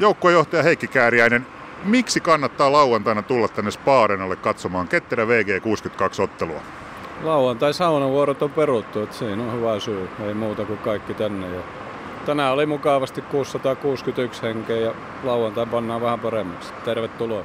Joukkuejohtaja Heikki Kääriäinen, miksi kannattaa lauantaina tulla tänne Spaarenalle katsomaan Ketterä VG62-ottelua? Lauantai saunavuorot on peruttu, että siinä on hyvä syy. Ei muuta kuin kaikki tänne. Ja tänään oli mukavasti 661 henkeä ja lauantai pannaan vähän paremmaksi. Tervetuloa.